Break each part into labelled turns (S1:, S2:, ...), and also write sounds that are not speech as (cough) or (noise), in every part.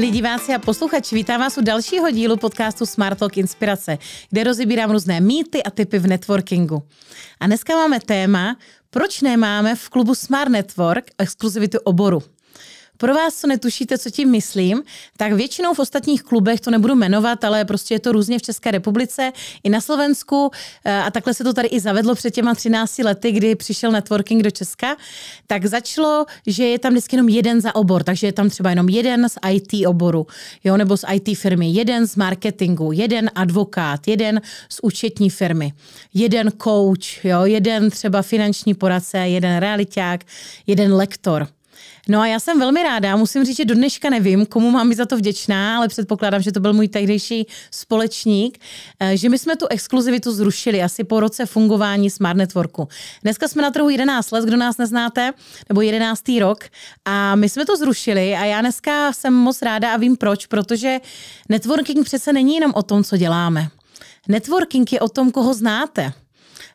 S1: Milí diváci a posluchači, vítám vás u dalšího dílu podcastu Smart Talk Inspirace, kde rozebírám různé mýty a typy v networkingu. A dneska máme téma, proč nemáme v klubu Smart Network exkluzivitu oboru. Pro vás, co netušíte, co tím myslím, tak většinou v ostatních klubech, to nebudu jmenovat, ale prostě je to různě v České republice, i na Slovensku, eh, a takhle se to tady i zavedlo před těma 13 lety, kdy přišel networking do Česka, tak začalo, že je tam vždycky jenom jeden za obor, takže je tam třeba jenom jeden z IT oboru, jo, nebo z IT firmy, jeden z marketingu, jeden advokát, jeden z účetní firmy, jeden coach, jo, jeden třeba finanční poradce, jeden realiták, jeden lektor. No a já jsem velmi ráda, musím říct, že do dneška nevím, komu mám být za to vděčná, ale předpokládám, že to byl můj tehdejší společník, eh, že my jsme tu exkluzivitu zrušili asi po roce fungování Smart Networku. Dneska jsme na trhu 11 let, kdo nás neznáte, nebo 11. rok a my jsme to zrušili a já dneska jsem moc ráda a vím proč, protože networking přece není jenom o tom, co děláme. Networking je o tom, koho znáte.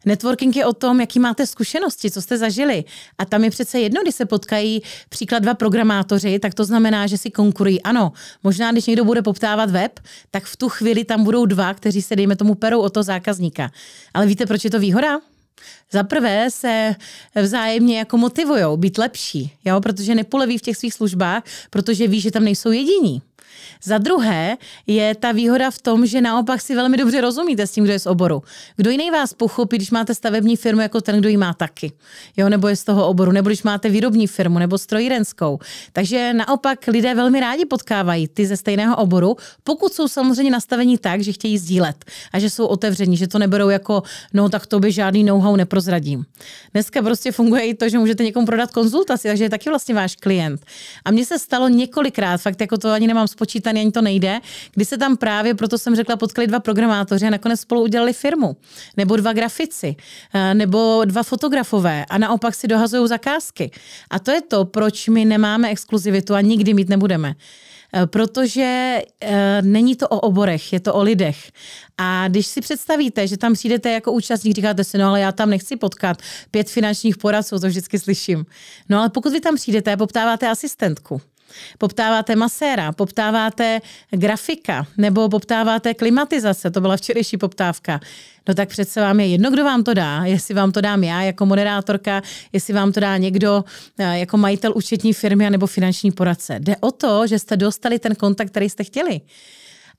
S1: Networking je o tom, jaký máte zkušenosti, co jste zažili. A tam je přece jedno, když se potkají příklad dva programátoři, tak to znamená, že si konkurují. Ano, možná když někdo bude poptávat web, tak v tu chvíli tam budou dva, kteří se, dejme tomu, perou o to zákazníka. Ale víte, proč je to výhoda? Za prvé se vzájemně jako motivujou být lepší, jo? protože nepoleví v těch svých službách, protože ví, že tam nejsou jediní. Za druhé je ta výhoda v tom, že naopak si velmi dobře rozumíte s tím, kdo je z oboru. Kdo jiný vás pochopí, když máte stavební firmu jako ten, kdo ji má taky, jo, nebo je z toho oboru, nebo když máte výrobní firmu nebo strojírenskou. Takže naopak lidé velmi rádi potkávají ty ze stejného oboru, pokud jsou samozřejmě nastavení tak, že chtějí sdílet a že jsou otevření, že to neberou jako, no tak to by žádný know-how neprozradím. Dneska prostě funguje i to, že můžete někomu prodat konzultaci, takže je taky vlastně váš klient. A mně se stalo několikrát, fakt jako to ani nemám spočítaný, ani to nejde, kdy se tam právě, proto jsem řekla, potkali dva programátoři a nakonec spolu udělali firmu. Nebo dva grafici, eh, nebo dva fotografové a naopak si dohazují zakázky. A to je to, proč my nemáme exkluzivitu a nikdy mít nebudeme eh, protože e, není to o oborech, je to o lidech. A když si představíte, že tam přijdete jako účastník, říkáte si, no ale já tam nechci potkat pět finančních poradců, to vždycky slyším. No ale pokud vy tam přijdete, poptáváte asistentku poptáváte maséra, poptáváte grafika nebo poptáváte klimatizace, to byla včerejší poptávka, no tak přece vám je jedno, kdo vám to dá, jestli vám to dám já jako moderátorka, jestli vám to dá někdo eh, jako majitel účetní firmy nebo finanční poradce. Jde o to, že jste dostali ten kontakt, který jste chtěli.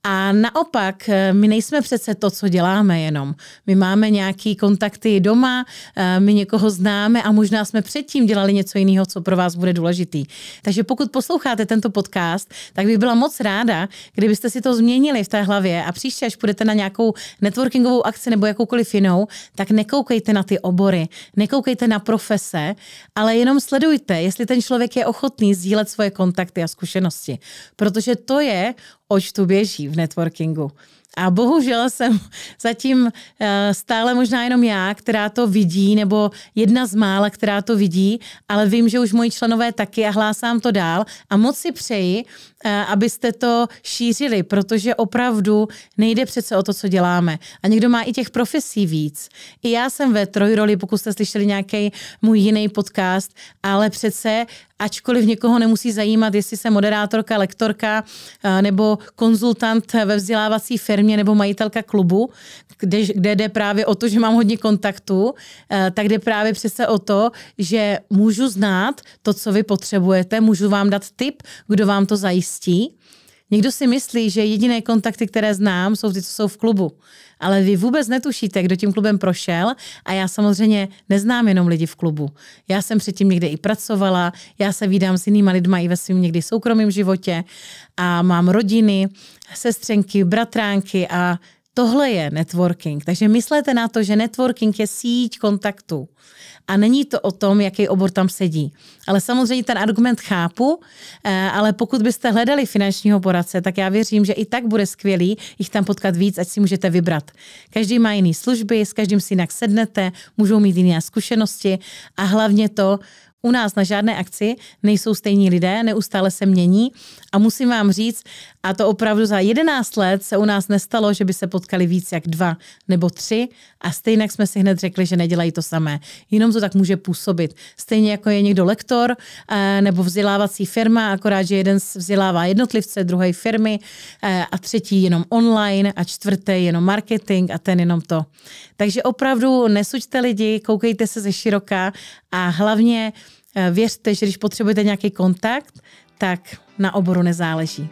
S1: A naopak, eh, my nejsme přece to, co děláme jenom. My máme nějaký kontakty doma, eh, my někoho známe a možná jsme předtím dělali něco jiného, co pro vás bude důležitý. Takže pokud posloucháte tento podcast, tak bych byla moc ráda, kdybyste si to změnili v té hlavě a příště, až půjdete na nějakou networkingovou akci nebo jakoukoliv jinou, tak nekoukejte na ty obory, nekoukejte na profese, ale jenom sledujte, jestli ten člověk je ochotný sdílet svoje kontakty a zkušenosti. Protože to je oč tu běží v networkingu. A bohužel jsem (laughs) zatím eh, stále možná jenom já, která to vidí, nebo jedna z mála, která to vidí, ale vím, že už moji členové taky a hlásám to dál. A moc si přeji, eh, abyste to šířili, protože opravdu nejde přece o to, co děláme. A někdo má i těch profesí víc. I já jsem ve trojroli, pokud jste slyšeli nějaký můj jiný podcast, ale přece ačkoliv někoho nemusí zajímat, jestli jsem moderátorka, lektorka eh, nebo konzultant ve vzdělávací firmě nebo majitelka klubu, kde, kde jde právě o to, že mám hodně kontaktů, eh, tak jde právě přece o to, že můžu znát to, co vy potřebujete, můžu vám dát tip, kdo vám to zajistí. Někdo si myslí, že jediné kontakty, které znám, jsou ty, co jsou v klubu ale vy vůbec netušíte, kdo tím klubem prošel a já samozřejmě neznám jenom lidi v klubu. Já jsem předtím někde i pracovala, já se vídám s jinýma lidma i ve svém někdy soukromém životě a mám rodiny, sestřenky, bratránky a tohle je networking. Takže myslete na to, že networking je síť kontaktů. A není to o tom, jaký obor tam sedí. Ale samozřejmě ten argument chápu, eh, ale pokud byste hledali finančního poradce, tak já věřím, že i tak bude skvělý jich tam potkat víc, ať si můžete vybrat. Každý má jiné služby, s každým si jinak sednete, můžou mít jiné zkušenosti a hlavně to, u nás na žádné akci nejsou stejní lidé, neustále se mění a musím vám říct, a to opravdu za 11 let se u nás nestalo, že by se potkali víc jak dva nebo tři a stejně jsme si hned řekli, že nedělají to samé. Jenom to tak může působit. Stejně jako je někdo lektor eh, nebo vzdělávací firma, akorát, že jeden vzdělává jednotlivce, druhé firmy eh, a třetí jenom online a čtvrtý jenom marketing a ten jenom to. Takže opravdu nesuďte lidi, koukejte se ze široka a hlavně věřte, že když potřebujete nějaký kontakt, tak na oboru nezáleží.